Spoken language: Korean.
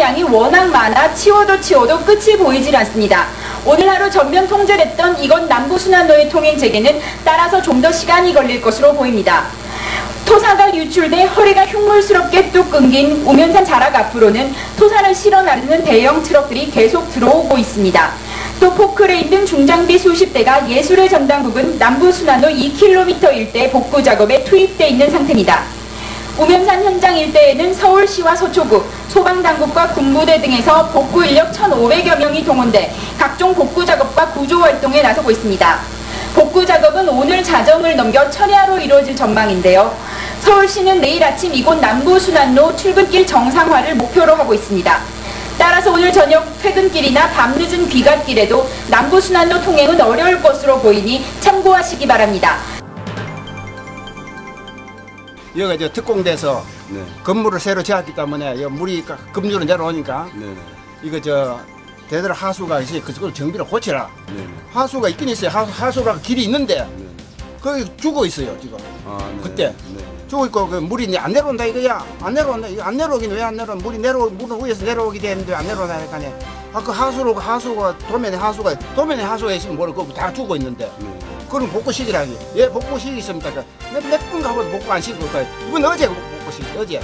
양이 워낙 많아 치워도 치워도 끝이 보이질 않습니다. 오늘 하루 전면 통제됐던 이곳 남부순환로의 통행 재개는 따라서 좀 더 시간이 걸릴 것으로 보입니다. 토사가 유출돼 허리가 흉물스럽게 뚝 끊긴 우면산 자락 앞으로는 토사를 실어 나르는 대형 트럭들이 계속 들어오고 있습니다. 또 포크레인 등 중장비 수십 대가 예술의 전당 부근 남부순환로 2km 일대 복구 작업에 투입돼 있는 상태입니다. 우면산 현장 일대에는 서울시와 서초구, 소방당국과 군부대 등에서 복구 인력 1,500여 명이 동원돼 각종 복구 작업과 구조 활동에 나서고 있습니다. 복구 작업은 오늘 자정을 넘겨 철야로 이루어질 전망인데요. 서울시는 내일 아침 이곳 남부순환로 출근길 정상화를 목표로 하고 있습니다. 따라서 오늘 저녁 퇴근길이나 밤늦은 귀갓길에도 남부순환로 통행은 어려울 것으로 보이니 참고하시기 바랍니다. 여기가 저 특공돼서 네. 건물을 새로 지었기 때문에 여 물이 까- 급류로 내려오니까 네네. 이거 저 대대로 하수가 있어요. 그걸 정비를 고치라. 네네. 하수가 있긴 있어요. 하, 하수가 길이 있는데 네네. 거기 죽어 있어요 지금. 아, 네. 그때. 있고 그 물이 안 내려온다 이거야. 안 내려온다. 이거 안 내려오긴 왜 안 내려오? 물이 내려 물은 위에서 내려오게 되는데 안 내려오나 하니까 아그 하수로 그 하수가 도면에 하수가 도면에 하수가 있으면 뭐를 그거 다 죽어 있는데 네. 그럼 복구 시기라기. 예, 복구 시기 있습니까? 몇분 가고 복구 안 시키고 그 이번 어제 복구 시기 어제.